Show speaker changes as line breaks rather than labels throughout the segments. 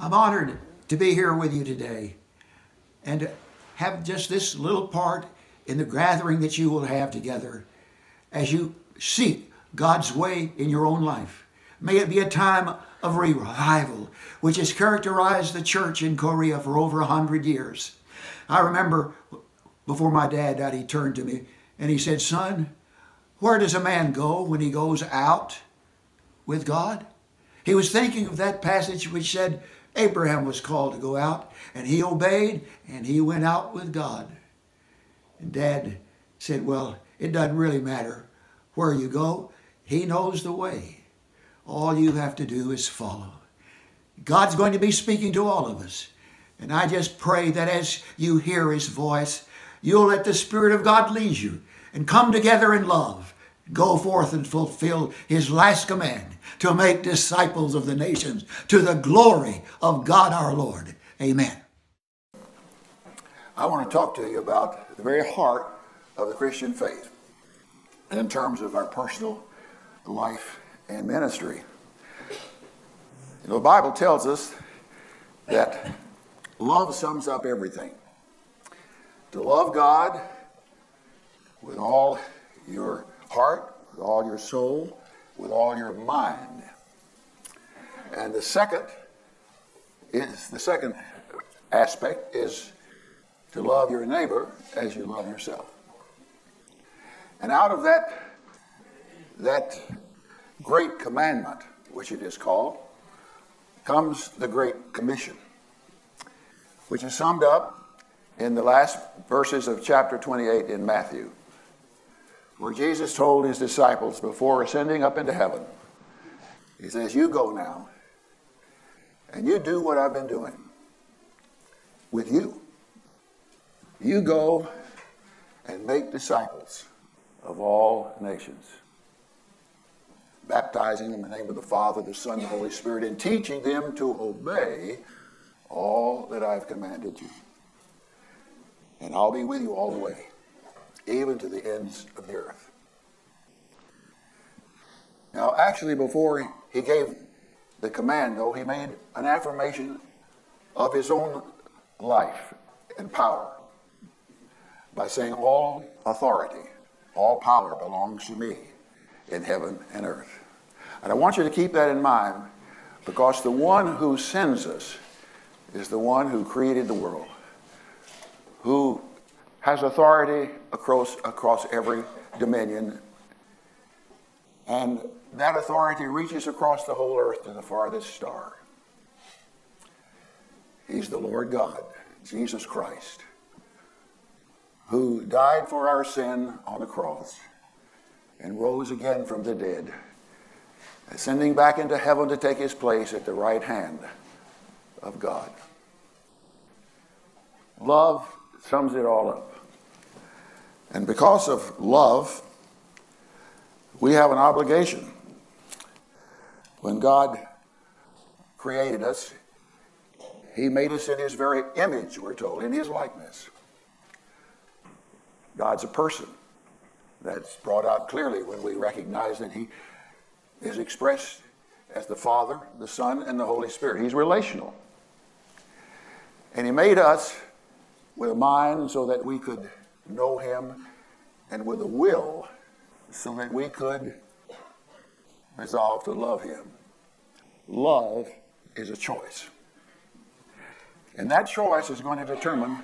I'm honored to be here with you today and to have just this little part in the gathering that you will have together as you seek God's way in your own life. May it be a time of revival, which has characterized the church in Korea for over a hundred years. I remember before my dad died, he turned to me and he said, Son, where does a man go when he goes out with God? He was thinking of that passage which said Abraham was called to go out, and he obeyed, and he went out with God. And Dad said, Well, it doesn't really matter where you go, He knows the way. All you have to do is follow. God's going to be speaking to all of us. And I just pray that as you hear His voice, you'll let the Spirit of God lead you and come together in love. Go forth and fulfill His last command to make disciples of the nations to the glory of God our Lord. Amen.
I want to talk to you about the very heart of the Christian faith in terms of our personal life and ministry. You know, the Bible tells us that love sums up everything. To love God with all your heart, with all your soul, with all your mind. And the second is the second aspect is to love your neighbor as you love yourself. And out of that that great commandment, which it is called, comes the Great Commission, which is summed up in the last verses of chapter 28 in Matthew where Jesus told his disciples before ascending up into heaven, He says, You go now, and you do what I've been doing with you. You go and make disciples of all nations, baptizing them in the name of the Father, the Son, the Holy Spirit, and teaching them to obey all that I've commanded you. And I'll be with you all the way even to the ends of the earth. Now, actually, before he gave the command, though, he made an affirmation of his own life and power by saying, All authority, all power belongs to me in heaven and earth. And I want you to keep that in mind because the one who sends us is the one who created the world, who has authority across, across every dominion. And that authority reaches across the whole earth to the farthest star. He's the Lord God, Jesus Christ, who died for our sin on the cross and rose again from the dead, ascending back into heaven to take his place at the right hand of God. Love sums it all up. And because of love, we have an obligation. When God created us, He made us in His very image, we're told, in His likeness. God's a person. That's brought out clearly when we recognize that He is expressed as the Father, the Son, and the Holy Spirit. He's relational. And He made us with a mind so that we could know Him, and with a will so that we could resolve to love Him. Love is a choice. And that choice is going to determine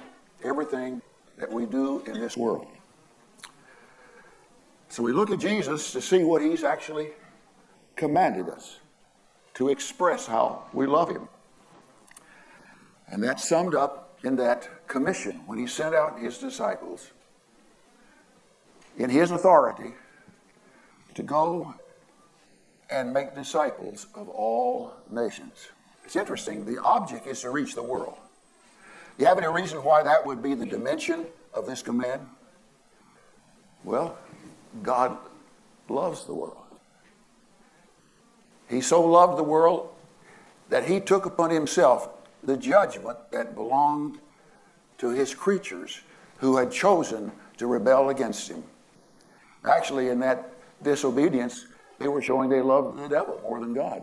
everything that we do in this world. So we look at Jesus to see what He's actually commanded us to express how we love Him. And that's summed up in that commission when He sent out His disciples in his authority to go and make disciples of all nations. It's interesting. The object is to reach the world. Do you have any reason why that would be the dimension of this command? Well, God loves the world. He so loved the world that he took upon himself the judgment that belonged to his creatures who had chosen to rebel against him. Actually, in that disobedience, they were showing they loved the devil more than God.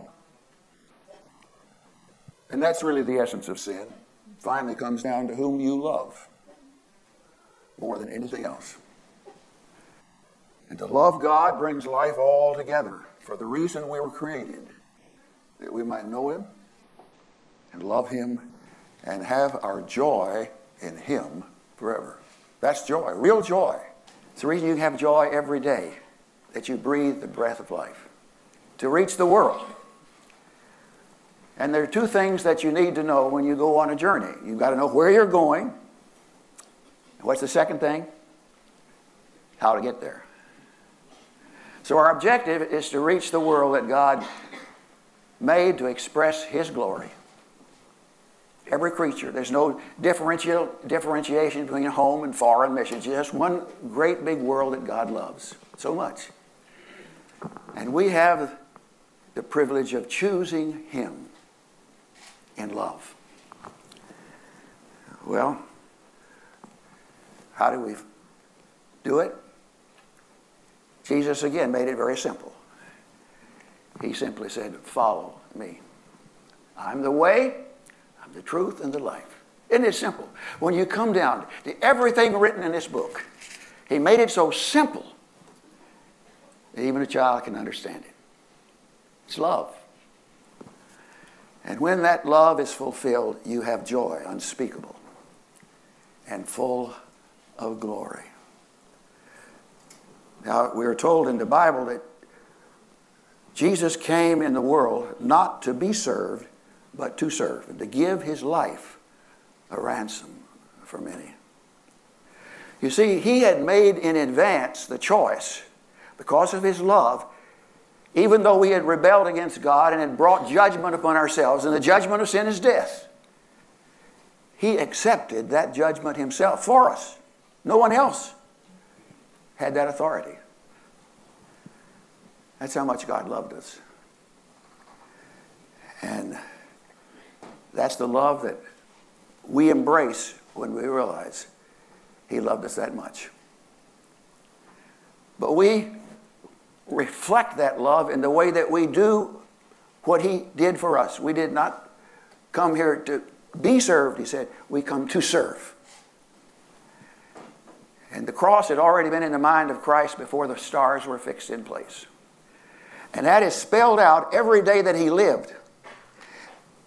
And that's really the essence of sin. Finally comes down to whom you love more than anything else. And to love God brings life all together for the reason we were created that we might know Him and love Him and have our joy in Him forever. That's joy, real joy. It's the reason you have joy every day that you breathe the breath of life to reach the world. And there are two things that you need to know when you go on a journey. You've got to know where you're going. What's the second thing? How to get there. So, our objective is to reach the world that God made to express His glory. Every creature. There's no differential, differentiation between home and foreign missions. Just one great big world that God loves so much. And we have the privilege of choosing Him in love. Well, how do we do it? Jesus again made it very simple. He simply said, Follow me. I'm the way, the truth, and the life. Isn't it simple? When you come down to everything written in this book, he made it so simple that even a child can understand it. It's love. And when that love is fulfilled, you have joy unspeakable and full of glory. Now, we are told in the Bible that Jesus came in the world not to be served, but to serve, and to give his life a ransom for many. You see, he had made in advance the choice, because of his love, even though we had rebelled against God and had brought judgment upon ourselves, and the judgment of sin is death. He accepted that judgment himself for us. No one else had that authority. That's how much God loved us. And that's the love that we embrace when we realize He loved us that much. But we reflect that love in the way that we do what He did for us. We did not come here to be served, He said, we come to serve. And the cross had already been in the mind of Christ before the stars were fixed in place. And that is spelled out every day that he lived.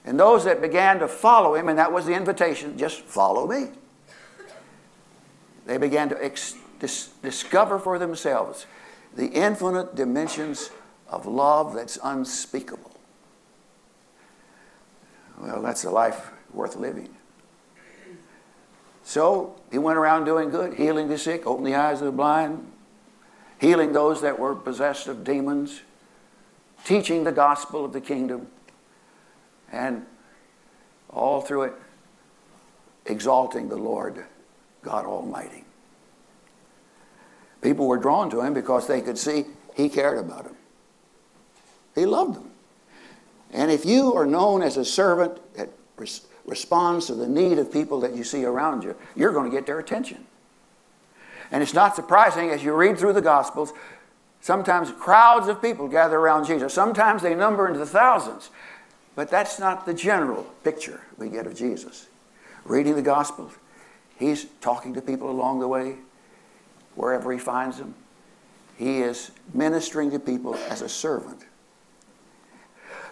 And those that began to follow him, and that was the invitation just follow me. They began to ex- dis- discover for themselves the infinite dimensions of love that's unspeakable. Well, that's a life worth living. So he went around doing good, healing the sick, opening the eyes of the blind, healing those that were possessed of demons, teaching the gospel of the kingdom, and all through it, exalting the Lord God Almighty. People were drawn to him because they could see he cared about them. He loved them. And if you are known as a servant that responds to the need of people that you see around you, you're going to get their attention. And it's not surprising as you read through the Gospels, sometimes crowds of people gather around Jesus. Sometimes they number into the thousands. But that's not the general picture we get of Jesus. Reading the Gospels, he's talking to people along the way, wherever he finds them. He is ministering to people as a servant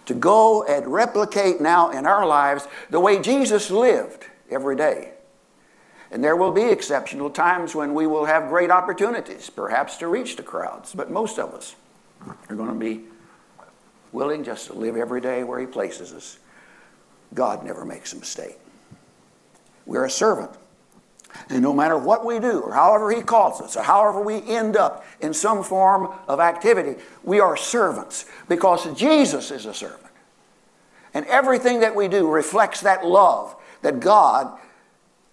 to go and replicate now in our lives the way Jesus lived every day. And there will be exceptional times when we will have great opportunities, perhaps to reach the crowds, but most of us are going to be willing just to live every day where He places us. God never makes a mistake. We're a servant. And no matter what we do, or however He calls us, or however we end up in some form of activity, we are servants because Jesus is a servant. And everything that we do reflects that love that God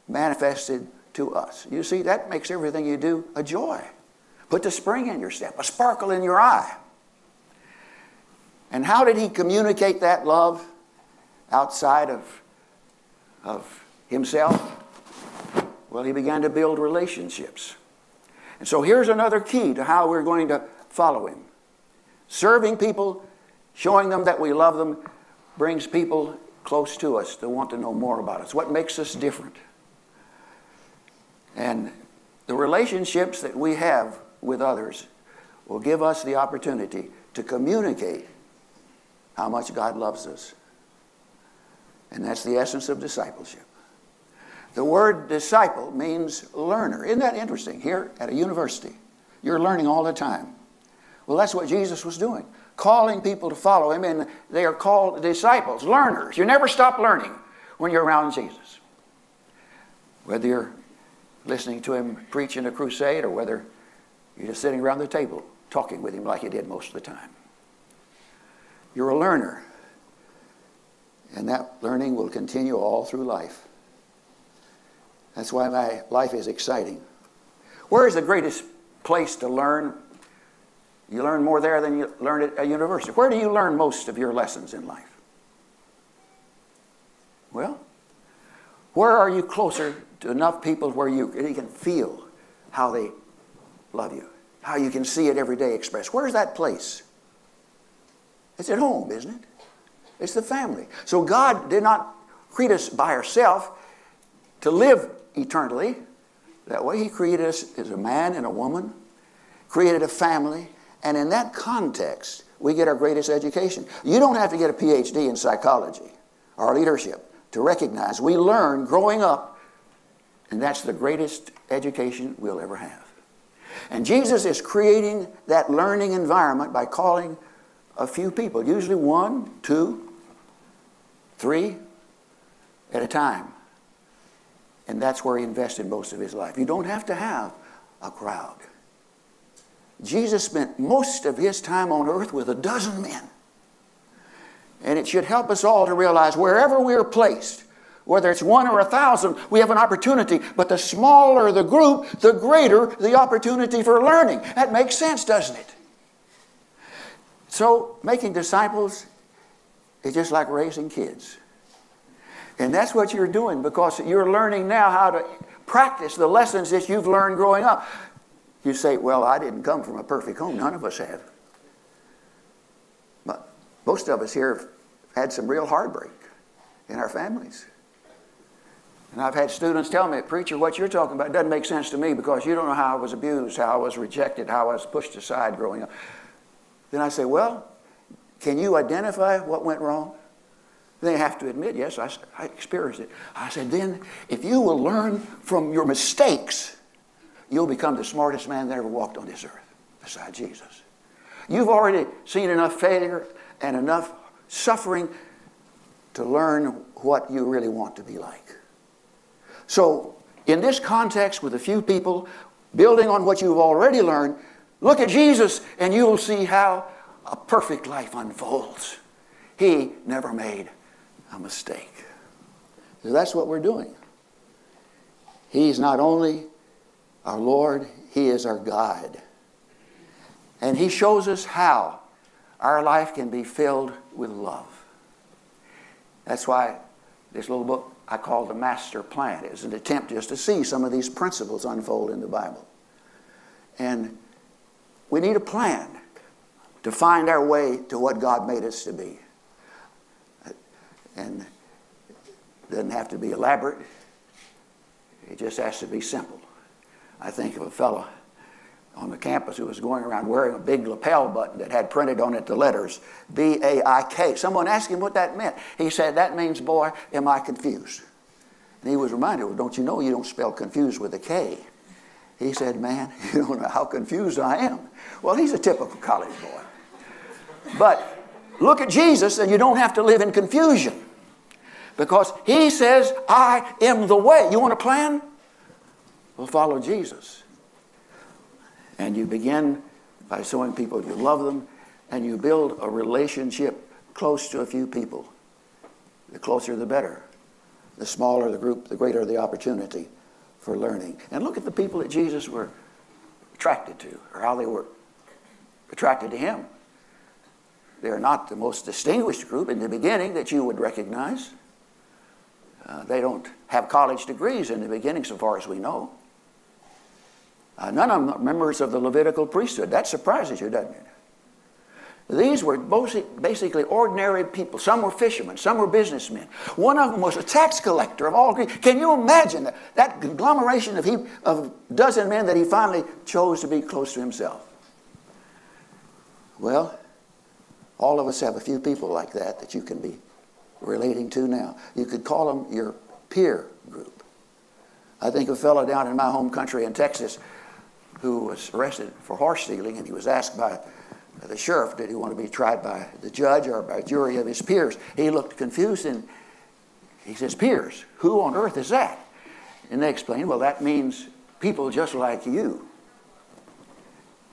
manifested to us. You see, that makes everything you do a joy. Put the spring in your step, a sparkle in your eye. And how did He communicate that love outside of, of Himself? Well, he began to build relationships. And so here's another key to how we're going to follow him. Serving people, showing them that we love them, brings people
close to us to want to know more about us? What makes us different? And the relationships that we have with others will give us the opportunity to communicate how much God loves us. And that's the essence of discipleship. The word disciple means learner. Isn't that interesting? Here at a university, you're learning all the time. Well, that's what Jesus was doing, calling people to follow him, and they are called disciples, learners. You never stop learning when you're around Jesus. Whether you're listening to him preach in a crusade or whether you're just sitting around the table talking with him like you did most of the time. You're a learner. And that learning will continue all through life. That's why my life is exciting. Where is the greatest place to learn? You learn more there than you learn at a university. Where do you learn most of your lessons in life? Well, where are you closer to enough people where you, you can feel how they love you, how you can see it every day expressed? Where's that place? It's at home, isn't it? It's the family. So God did not create us by ourselves to live eternally. That way, He created us as a man and a woman, created a family, and in that context, we get our greatest education. You don't have to get a PhD in psychology or leadership to recognize we learn growing up, and that's the greatest education we'll ever have. And Jesus is creating that learning environment by calling a few people, usually one, two, three at a time. And that's where he invested most of his life. You don't have to have a crowd. Jesus spent most of his time on earth with a dozen men. And it should help us all to realize wherever we are placed, whether it's one or a thousand, we have an opportunity. But the smaller the group, the greater the opportunity for learning. That makes sense, doesn't it? So, making disciples is just like raising kids. And that's what you're doing because you're learning now how to practice the lessons that you've learned growing up. You say, Well, I didn't come from a perfect home. None of us have. But most of us here have had some real heartbreak in our families. And I've had students tell me, Preacher, what you're talking about doesn't make sense to me because you don't know how I was abused, how I was rejected, how I was pushed aside growing up. Then I say, Well, can you identify what went wrong? They have to admit, yes, I, I experienced it. I said, then if you will learn from your mistakes, you'll become the smartest man that ever walked on this earth, beside Jesus. You've already seen enough failure and enough suffering to learn what you really want to be like. So, in this context, with a few people, building on what you've already learned, look at Jesus and you will see how a perfect life unfolds. He never made a mistake. So that's what we're doing. He's not only our Lord, He is our guide. And He shows us how our life can be filled with love. That's why this little book I call the Master Plan is an attempt just to see some of these principles unfold in the Bible. And we need a plan to find our way to what God made us to be. And it doesn't have to be elaborate, it just has to be simple. I think of a fellow on the campus who was going around wearing a big lapel button that had printed on it the letters B A I K. Someone asked him what that meant. He said, That means, boy, am I confused? And he was reminded, Well, don't you know you don't spell confused with a K? He said, Man, you don't know how confused I am. Well, he's a typical college boy. But look at Jesus and you don't have to live in confusion. Because he says, I am the way. You want a plan? Well, follow Jesus. And you begin by showing people you love them and you build a relationship close to a few people. The closer, the better. The smaller the group, the greater the opportunity for learning. And look at the people that Jesus were attracted to, or how they were attracted to him. They're not the most distinguished group in the beginning that you would recognize. Uh, they don't have college degrees in the beginning, so far as we know. Uh, none of them are members of the Levitical priesthood. That surprises you, doesn't it?
These were basically ordinary people. Some were fishermen, some were businessmen. One of them was a tax collector of all. Can you imagine that, that conglomeration of, he, of dozen men that he finally chose to be close to himself? Well, all of us have a few people like that that you can be relating to now. You could call them your peer group. I think a fellow down in my home country in Texas who was arrested for horse stealing, and he was asked by the sheriff, did he want to be tried by the judge or by a jury of his peers? He looked confused and he says, Peers, who on earth is that? And they explained, well, that means people just like you.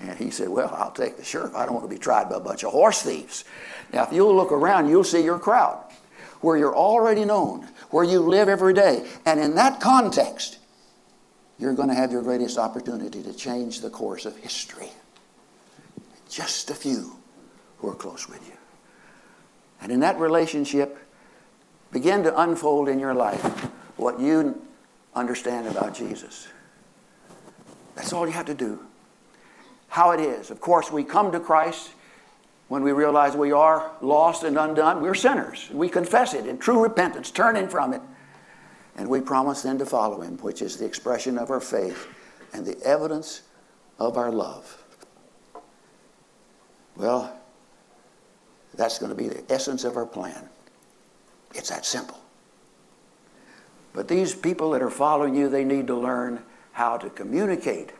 And he said, Well, I'll take the sheriff. I don't want to be tried by a bunch of horse thieves. Now, if you'll look around, you'll see your crowd where you're already known, where you live every day. And in that context, you're going to have your greatest opportunity to change the course of history. Just a few who are close with you. And in that relationship, begin to unfold in your life what you understand about Jesus. That's all you have to do. How it is. Of course, we come to Christ when we realize we are lost and undone. We're sinners. We confess it in true repentance, turning from it. And we promise then to follow him, which is the expression of our faith and the evidence of our love. Well, that's going to be the essence of our plan. It's that simple. But these people that are following you, they need to learn how to communicate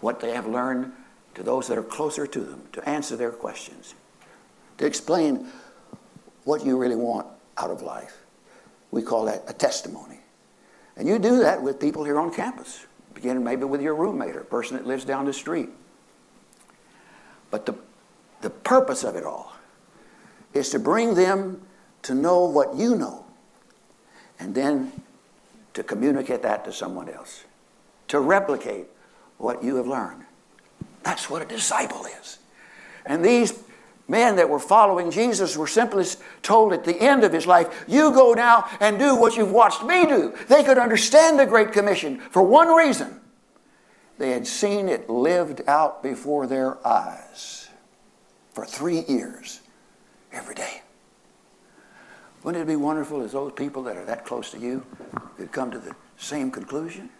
what they have learned to those that are closer to them, to answer their questions, to explain what you really want out of life. We call that a testimony. And you do that with people here on campus, beginning maybe with your roommate or person that lives down the street. But the, the purpose of it all is to bring them to know what you know and then to communicate that to someone else, to replicate what you have learned. That's what a disciple is. And these men that were following Jesus were simply told at the end of his life, You go now and do what you've watched me do. They could understand the Great Commission for one reason they had seen it lived out before their eyes for three years every day. Wouldn't it be wonderful if those people that are that close to you could come to the same conclusion?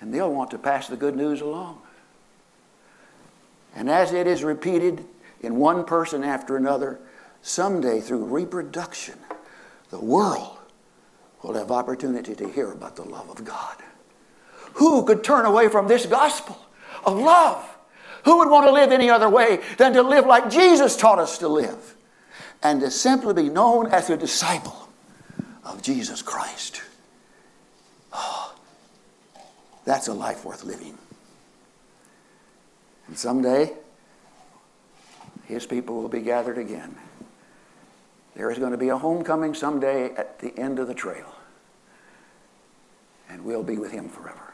And they'll want to pass the good news along. And as it is repeated in one person after another, someday through reproduction, the world will have opportunity to hear about the love of God. Who could turn away from this gospel of love? Who would want to live any other way than to live like Jesus taught us to live and to simply be known as a disciple of Jesus Christ? Oh, that's a life worth living. And someday, his people will be gathered again. There is going to be a homecoming someday at the end of the trail, and we'll be with him forever.